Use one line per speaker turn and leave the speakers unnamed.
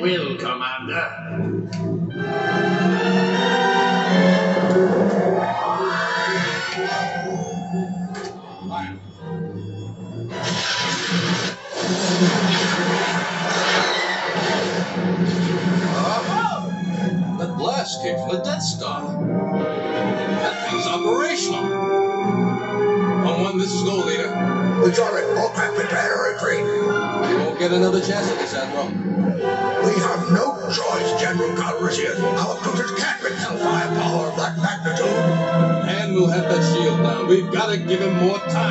will, Commander.
That blast came from the Death Star. That thing's operational. Home One, this is Gold Leader.
It's all
won't get another chance at this, Admiral.
We have no choice, General Calrissian. Our cruisers can't repel firepower of that magnitude.
And we'll have that shield down. We've got to give him more time.